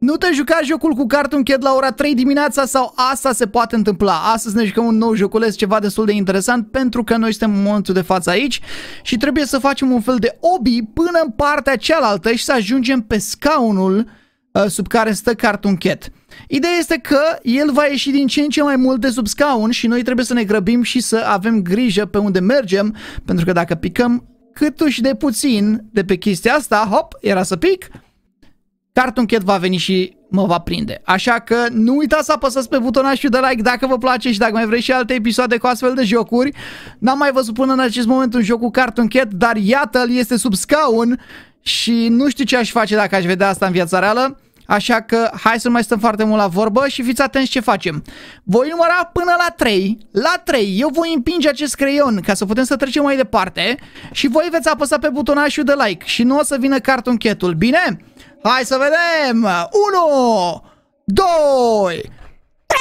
Nu te juca jocul cu Cartoon Cat la ora 3 dimineața sau asta se poate întâmpla. Astăzi ne jucăm un nou joculeț, ceva destul de interesant, pentru că noi suntem în momentul de față aici și trebuie să facem un fel de obi până în partea cealaltă și să ajungem pe scaunul uh, sub care stă Cartoon Cat. Ideea este că el va ieși din ce în ce mai mult de sub scaun și noi trebuie să ne grăbim și să avem grijă pe unde mergem, pentru că dacă picăm câtuși de puțin de pe chestia asta, hop, era să pic, Cartoon Cat va veni și mă va prinde. Așa că nu uitați să apăsați pe butonașul de like dacă vă place și dacă mai vreți și alte episoade cu astfel de jocuri. N-am mai văzut până în acest moment un joc cu Cartoon Cat, dar iată-l, este sub scaun și nu știu ce aș face dacă aș vedea asta în viața reală. Așa că hai să nu mai stăm foarte mult la vorbă și fiți atenți ce facem. Voi număra până la 3. La 3 eu voi împinge acest creion ca să putem să trecem mai departe și voi veți apăsa pe butonașul de like și nu o să vină Cartoon Cat-ul, bine? Hai să vedem! 1, 2, 3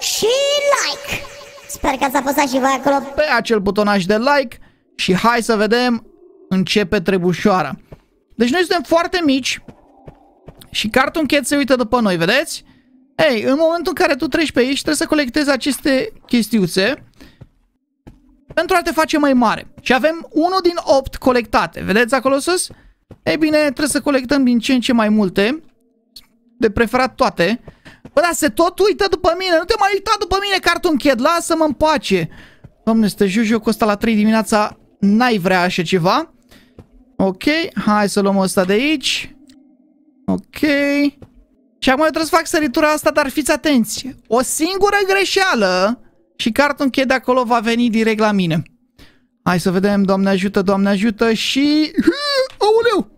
și like! Sper că ați apăsat și voi acolo pe acel butonaj de like și hai să vedem începe trebușoara. Deci noi suntem foarte mici și Cartoon Cat se uită după noi, vedeți? Ei, în momentul în care tu treci pe aici, trebuie să colectezi aceste chestiuțe pentru a te face mai mare. Și avem unul din 8 colectate. Vedeți acolo sus? Ei bine, trebuie să colectăm din ce în ce mai multe. De preferat toate. Bă, dar se tot uită după mine. Nu te mai uita după mine, Cartoon Cat. Lasă-mă în pace. Doamne, să te joci jocul ăsta la 3 dimineața. N-ai vrea așa ceva. Ok, hai să luăm ăsta de aici. Ok. Și acum eu trebuie să fac săritura asta, dar fiți atenți. O singură greșeală și Cartoon Cat de acolo va veni direct la mine. Hai să vedem, Doamne ajută, Doamne ajută și... Aoleu!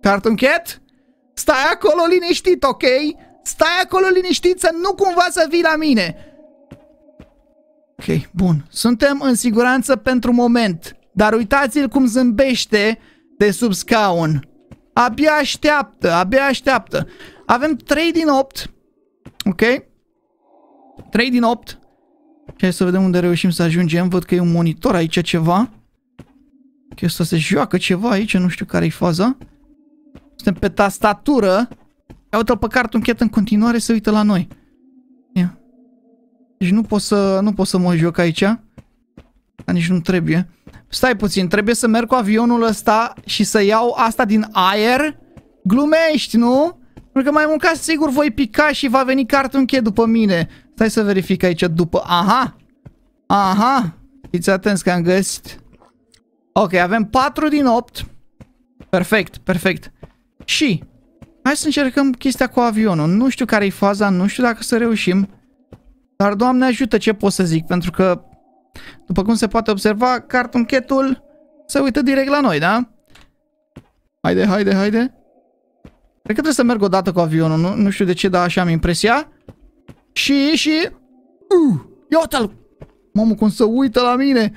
Cartoon Cat? Stai acolo liniștit, ok? Stai acolo liniștit să nu cumva să vii la mine. Ok, bun. Suntem în siguranță pentru moment. Dar uitați-l cum zâmbește de sub scaun. Abia așteaptă, abia așteaptă. Avem 3 din 8. Ok? 3 din 8. Hai să vedem unde reușim să ajungem. Văd că e un monitor aici ceva. Că asta se joacă ceva aici, nu știu care e faza. Suntem pe tastatură. Ia uite-l pe Cartoon Cat în continuare se uită la noi. Ia. Deci nu pot să, nu pot să mă joc aici. Dar nici nu trebuie. Stai puțin, trebuie să merg cu avionul ăsta și să iau asta din aer? Glumești, nu? Pentru că mai mult ca sigur voi pica și va veni Cartoon Cat după mine. Stai să verific aici după. Aha! Aha! Fiți atenți că am găsit. Ok, avem 4 din 8. Perfect, perfect. Și hai să încercăm chestia cu avionul. Nu știu care e faza, nu știu dacă să reușim. Dar, Doamne ajută, ce pot să zic? Pentru că, după cum se poate observa, Cartoon Cat-ul se uită direct la noi, da? Haide, haide, haide. Cred că trebuie să merg o dată cu avionul, nu, nu știu de ce, dar așa am impresia. Și, și... Uh, ia uite-l! Mamă, cum se uită la mine!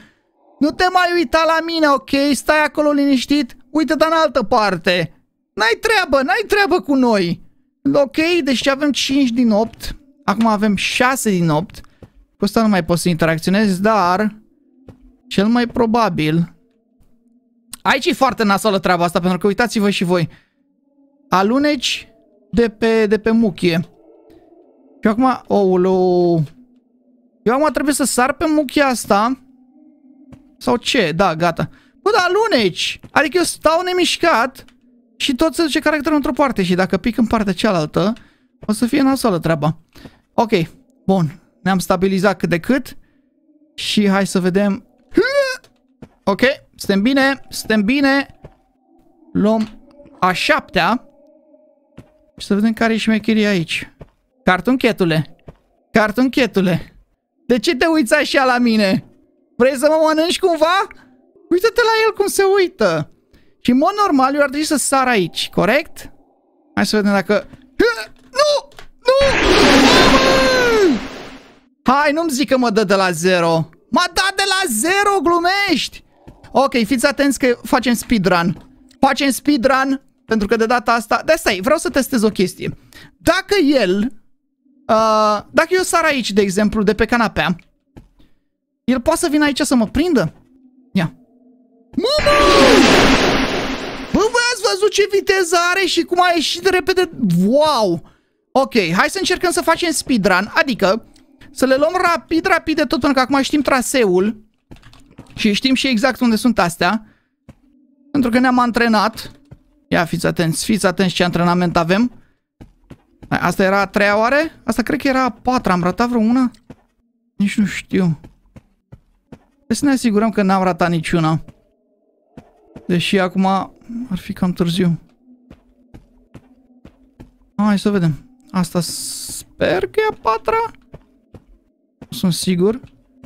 Nu te mai uita la mine, ok? Stai acolo liniștit. Uită-te în altă parte. N-ai treabă, n-ai treabă cu noi. Ok, deci avem 5 din 8. Acum avem 6 din 8. Cu asta nu mai pot să interacționez, dar... Cel mai probabil... Aici e foarte nasolă treaba asta, pentru că uitați-vă și voi. Aluneci de pe, de pe muchie. Și acum... Oh, Eu acum trebuie să sar pe muchia asta sau ce? Da, gata. Bă, dar aluneci! Adică eu stau nemișcat și tot se duce caracterul într-o parte și dacă pic în partea cealaltă, o să fie nasoală treaba. Ok, bun. Ne-am stabilizat cât de cât și hai să vedem. Ok, suntem bine, suntem bine. Luăm a șaptea și să vedem care e șmecheria aici. Cartunchetule. Cartunchetule. De ce te uiți așa la mine? Vrei să mă mănânci cumva? Uită-te la el cum se uită. Și în mod normal eu ar trebui să sar aici, corect? Hai să vedem dacă... Nu! Nu! Hai, nu-mi zic că mă dă de la zero. M-a dat de la zero, glumești! Ok, fiți atenți că facem speedrun. Facem speedrun, pentru că de data asta... De stai, vreau să testez o chestie. Dacă el... Uh, dacă eu sar aici, de exemplu, de pe canapea, el poate să vină aici să mă prindă? Ia. Mamă! Bă, voi ați văzut ce viteză are și cum a ieșit de repede? Wow! Ok, hai să încercăm să facem speedrun, adică să le luăm rapid, rapid de tot, pentru că acum știm traseul și știm și exact unde sunt astea. Pentru că ne-am antrenat. Ia, fiți atenți, fiți atenți ce antrenament avem. Asta era a treia oare? Asta cred că era a patra. Am ratat vreo una? Nici nu știu. Trebuie să ne asigurăm că n-am ratat niciuna. Deși acum ar fi cam târziu. Hai să vedem. Asta sper că e a patra. Nu sunt sigur.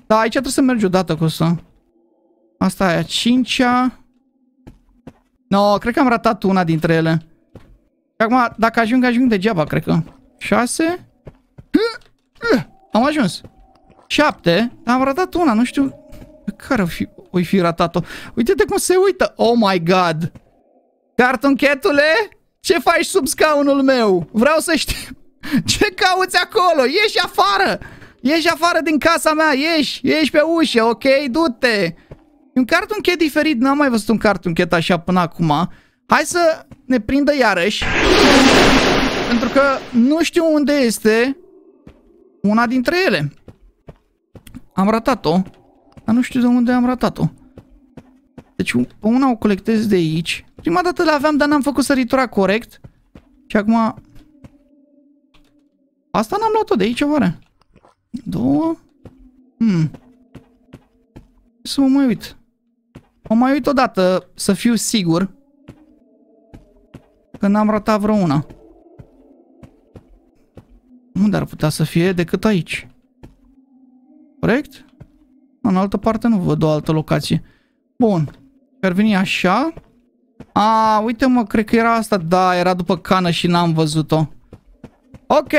Da, aici trebuie să mergi odată cu asta. Asta e a cincea. No, cred că am ratat una dintre ele. Și acum, dacă ajung, ajung degeaba, cred că. 6. Am ajuns. 7. Am ratat una, nu știu. Pe care o fi, o fi ratat-o? Uite-te cum se uită. Oh my god. Cartonchetule? Ce faci sub scaunul meu? Vreau să știu. Ce cauți acolo? Ieși afară! Ieși afară din casa mea, ieși, ieși pe ușă, ok? Du-te! un cartonchet diferit, n-am mai văzut un cartonchet așa până acum. Hai să ne prindă iarăși. Pentru că nu știu unde este una dintre ele. Am ratat-o. Dar nu știu de unde am ratat-o. Deci pe una o colectez de aici. Prima dată le aveam, dar n-am făcut săritura corect. Și acum... Asta n-am luat-o de aici, oare? Două? Hmm. Să mă mai uit. Mă mai uit odată să fiu sigur că n-am ratat vreo una. Unde ar putea să fie decât aici? Corect? În altă parte nu văd o altă locație. Bun. Ar veni așa. A, uite mă, cred că era asta. Da, era după cană și n-am văzut-o. Ok.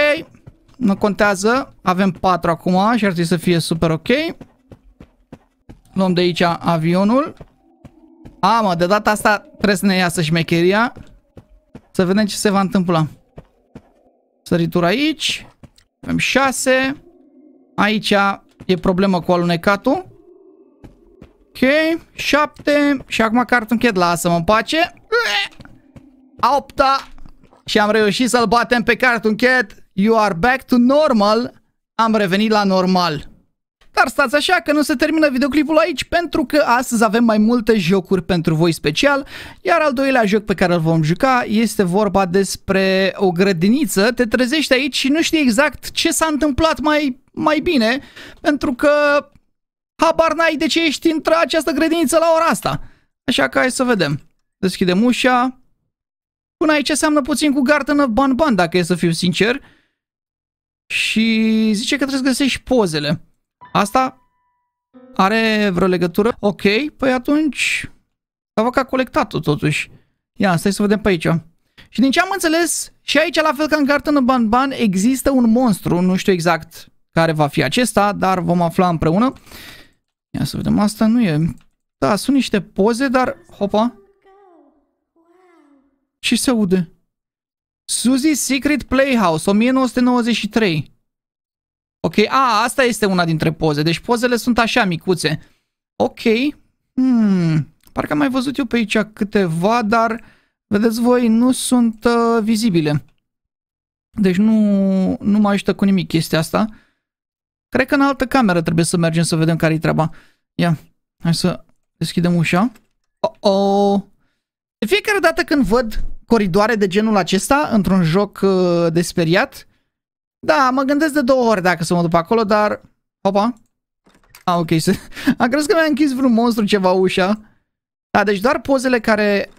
Nu contează. Avem patru acum și ar trebui să fie super ok. Luăm de aici avionul. A, mă, de data asta trebuie să ne iasă șmecheria. Să vedem ce se va întâmpla. Săritura aici. Avem 6. Aici e problemă cu alunecatul. Ok, 7. Și acum cartonchet, lasă-mă în pace. A 8 Și am reușit să-l batem pe cartonchet. You are back to normal. Am revenit la normal. Dar stați așa că nu se termină videoclipul aici pentru că astăzi avem mai multe jocuri pentru voi special, iar al doilea joc pe care îl vom juca este vorba despre o grădiniță, te trezești aici și nu știi exact ce s-a întâmplat mai, mai bine, pentru că habar n-ai de ce ești într această grădiniță la ora asta. Așa că hai să vedem. Deschidem ușa. Până aici seamnă puțin cu Garden of Ban Ban, dacă e să fiu sincer. Și zice că trebuie să găsești pozele. Asta are vreo legătură? Ok, păi atunci Avoc a colectat-o totuși. Ia, stai să vedem pe aici. Și din ce am înțeles, și aici, la fel ca în Garten Ban Ban, există un monstru, nu știu exact care va fi acesta, dar vom afla împreună. Ia să vedem, asta nu e... Da, sunt niște poze, dar... Hopa! Ce se aude? Suzy Secret Playhouse, 1993. Ok, a, asta este una dintre poze. Deci pozele sunt așa micuțe. Ok. Hmm. Parcă am mai văzut eu pe aici câteva, dar vedeți voi, nu sunt uh, vizibile. Deci nu, nu mă ajută cu nimic chestia asta. Cred că în altă cameră trebuie să mergem să vedem care-i treaba. Ia, hai să deschidem ușa. Oh -oh. De fiecare dată când văd coridoare de genul acesta într-un joc uh, de speriat, da, mă gândesc de două ori dacă să mă duc pe acolo, dar... Opa. Ah, ok. Am crezut că mi-a închis vreun monstru ceva ușa. Da, deci doar pozele care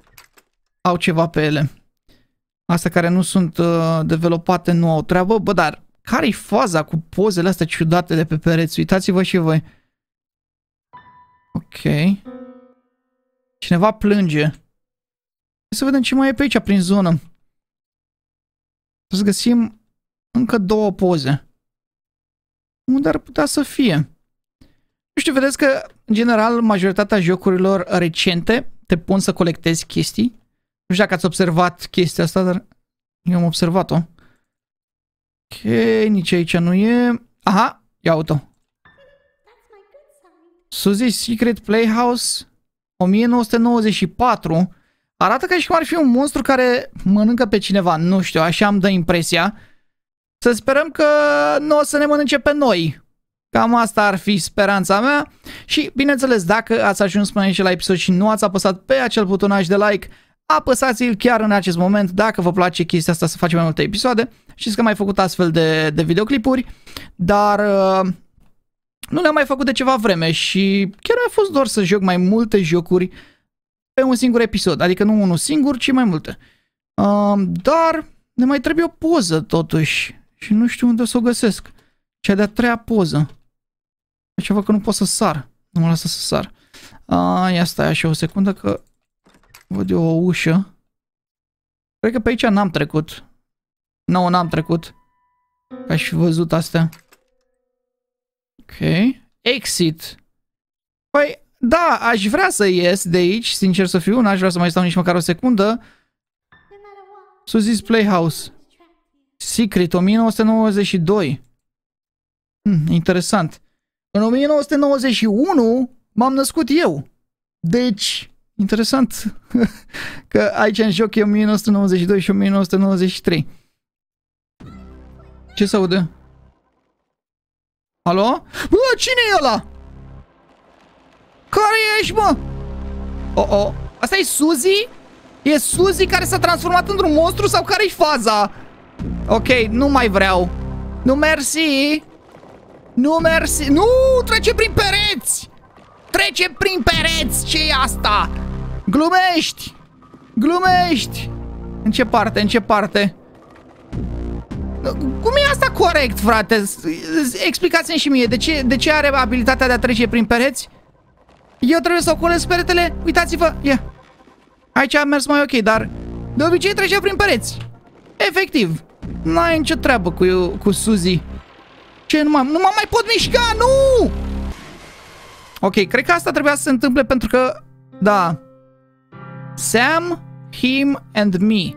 au ceva pe ele. Astea care nu sunt uh, developate nu au treabă. Bă, dar care-i faza cu pozele astea ciudate de pe pereți? Uitați-vă și voi. Ok. Cineva plânge. Hai să vedem ce mai e pe aici prin zonă. Să găsim încă două poze. Unde ar putea să fie? Nu știu, vedeți că, în general, majoritatea jocurilor recente te pun să colectezi chestii. Nu știu dacă ați observat chestia asta, dar eu am observat-o. Ok, nici aici nu e. Aha, ia auto. Suzy Secret Playhouse 1994. Arată ca și cum ar fi un monstru care mănâncă pe cineva. Nu știu, așa îmi dă impresia. Să sperăm că nu o să ne mănânce pe noi. Cam asta ar fi speranța mea. Și, bineînțeles, dacă ați ajuns până aici la episod și nu ați apăsat pe acel butonaj de like, apăsați-l chiar în acest moment dacă vă place chestia asta să facem mai multe episoade. Știți că am mai făcut astfel de, de videoclipuri, dar uh, nu le-am mai făcut de ceva vreme și chiar a fost doar să joc mai multe jocuri pe un singur episod, adică nu unul singur, ci mai multe. Uh, dar ne mai trebuie o poză totuși și nu știu unde să o găsesc. Cea de-a treia poză. E ceva că nu pot să sar. Nu mă lasă să sar. Uh, ia stai așa o secundă că văd eu o ușă. Cred că pe aici n-am trecut. Nu, n-am trecut. Aș fi văzut astea. Ok. Exit. Păi, da, aș vrea să ies de aici, sincer să fiu, n-aș vrea să mai stau nici măcar o secundă. Susie's Playhouse. Secret, 1992. Hmm, interesant. În 1991 m-am născut eu. Deci, interesant că aici în joc e 1992 și 1993. Ce se aude? Alo? Bă, cine e ăla? Care ești, mă? Oh, oh. Asta e Suzy? E Suzy care s-a transformat într-un monstru sau care-i faza? Ok, nu mai vreau. Nu mersi. Nu mersi. Nu, trece prin pereți. Trece prin pereți. ce e asta? Glumești. Glumești. În ce parte, în ce parte? Cum e asta corect, frate? Explicați-mi și mie, de ce, de ce are abilitatea de a trece prin pereți? Eu trebuie să ocolesc peretele? Uitați-vă, ia. Aici a mers mai ok, dar de obicei trecea prin pereți. Efectiv. N-ai nicio treabă cu, cu Suzy. Ce, nu, nu mă mai pot mișca, nu! Ok, cred că asta trebuia să se întâmple pentru că, da. Sam, him and me.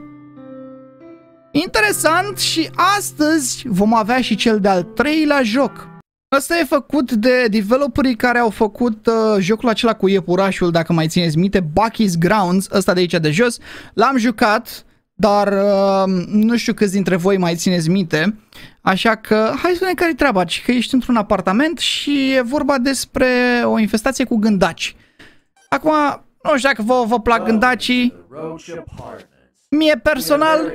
Interesant și astăzi vom avea și cel de-al treilea joc. Asta e făcut de developerii care au făcut uh, jocul acela cu iepurașul, dacă mai țineți minte, Bucky's Grounds, ăsta de aici de jos. L-am jucat, dar uh, nu știu câți dintre voi mai țineți minte, așa că hai să vedem care-i treaba, că ești într-un apartament și e vorba despre o infestație cu gândaci. Acum, nu știu dacă vă, vă plac gândacii, Mie personal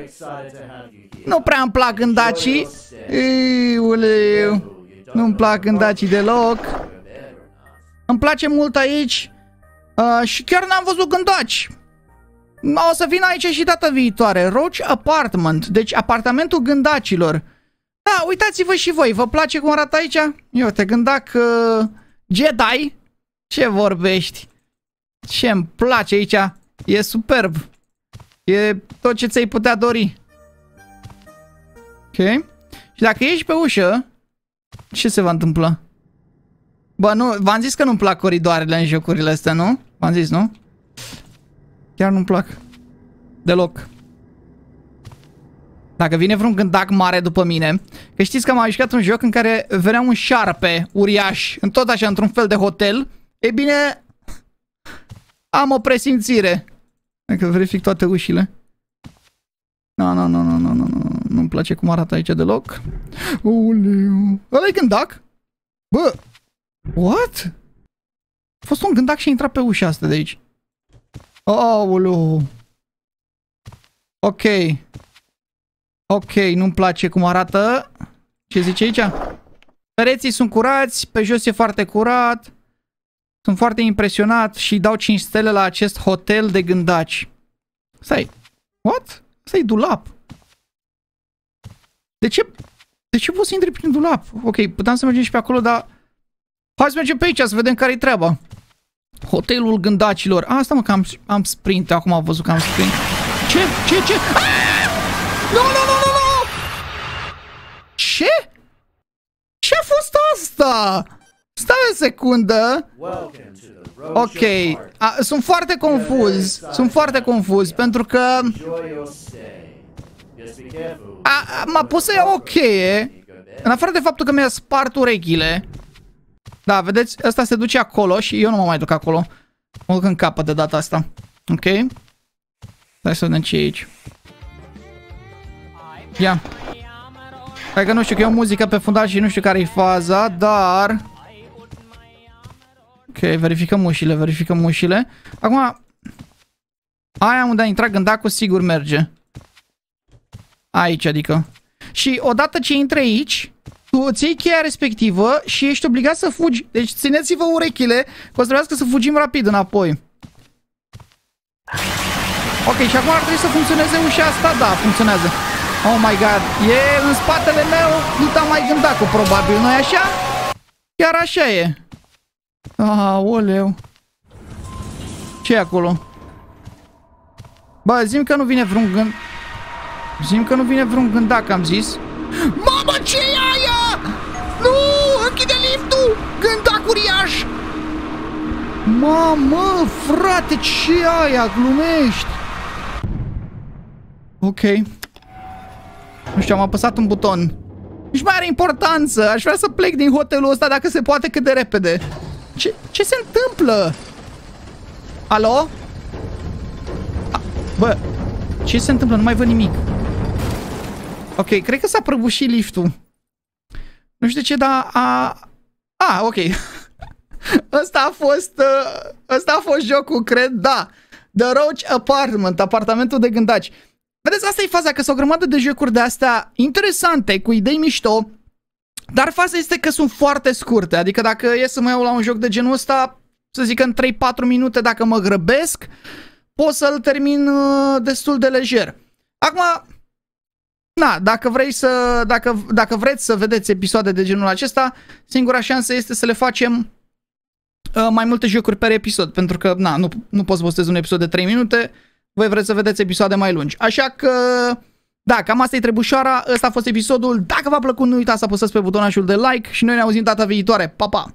nu prea îmi plac gândacii. Nu-mi plac gândacii deloc. Îmi place mult aici uh, și chiar n-am văzut gândaci. O să vin aici și data viitoare. Roach Apartment, deci apartamentul gândacilor. Da, uitați-vă și voi, vă place cum arată aici? Eu te gândac uh, Jedi. Ce vorbești? Ce-mi place aici? E superb. E tot ce ți-ai putea dori. Ok. Și dacă ești pe ușă, ce se va întâmpla? Bă, nu, v-am zis că nu-mi plac coridoarele în jocurile astea, nu? V-am zis, nu? Chiar nu-mi plac. Deloc. Dacă vine vreun gândac mare după mine, că știți că m-am jucat un joc în care venea un șarpe uriaș, în tot așa, într-un fel de hotel, e bine, am o presimțire. Dacă verific toate ușile. Nu, nu, nu, nu, nu, nu, nu, nu-mi place cum arată aici deloc. Uleu. Ăla e gândac? Bă, what? A fost un gândac și a intrat pe ușa asta de aici. Aoleu. Ok. Ok, nu-mi place cum arată. Ce zice aici? Pereții sunt curați, pe jos e foarte curat. Sunt foarte impresionat și dau 5 stele la acest hotel de gândaci. Stai. What? Asta e dulap. De ce? De ce poți să intri prin dulap? Ok, puteam să mergem și pe acolo, dar... Hai să mergem pe aici să vedem care-i treaba. Hotelul gândacilor. Asta mă, că am, am sprint. Acum am văzut că am sprint. Ce? Ce? Ce? Nu, nu, nu, nu, nu! Ce? Ce secundă. Ok. A, sunt foarte confuz. Sunt foarte confuz pentru că... M-a pus să iau o cheie. În afară de faptul că mi-a spart urechile. Da, vedeți? Ăsta se duce acolo și eu nu mă mai duc acolo. Mă duc în capă de data asta. Ok? Stai să vedem ce e aici. Ia. Hai că nu știu că e o muzică pe fundal și nu știu care e faza, dar... Ok, verificăm ușile, verificăm ușile. Acum... Aia unde a intrat gândacul sigur merge. Aici, adică. Și odată ce intri aici, tu îți iei cheia respectivă și ești obligat să fugi. Deci țineți-vă urechile, că o să trebuiască să fugim rapid înapoi. Ok, și acum ar trebui să funcționeze ușa asta? Da, funcționează. Oh my god, e în spatele meu, nu te-am mai gândat cu probabil, nu așa? Chiar așa e. Ah, oleu. ce e acolo? Bă, zim că nu vine vreun gând... Zim că nu vine vreun gândac, am zis. Mamă, ce e aia? Nu, închide liftul! Gândac uriaș! Mamă, frate, ce e aia? Glumești? Ok. Nu știu, am apăsat un buton. Nici mai are importanță. Aș vrea să plec din hotelul ăsta dacă se poate cât de repede. Ce, ce se întâmplă? Alo? A, bă, ce se întâmplă? Nu mai văd nimic. Ok, cred că s-a prăbușit liftul. Nu știu de ce, dar a... A, ok. Ăsta a fost... Uh, ăsta a fost jocul, cred, da. The Roach Apartment, apartamentul de gândaci. Vedeți, asta e faza, că sunt o grămadă de jocuri de astea interesante, cu idei mișto, dar faza este că sunt foarte scurte, adică dacă e să mă iau la un joc de genul ăsta, să zic în 3-4 minute dacă mă grăbesc, pot să-l termin uh, destul de lejer. Acum, na, dacă vrei să, dacă, dacă vreți să vedeți episoade de genul acesta, singura șansă este să le facem uh, mai multe jocuri per episod, pentru că, na, nu, nu poți să postez un episod de 3 minute, voi vreți să vedeți episoade mai lungi. Așa că, da, cam asta e trebușoara, ăsta a fost episodul. Dacă v-a plăcut, nu uitați să apăsați pe butonul de like și noi ne auzim data viitoare. Pa, pa!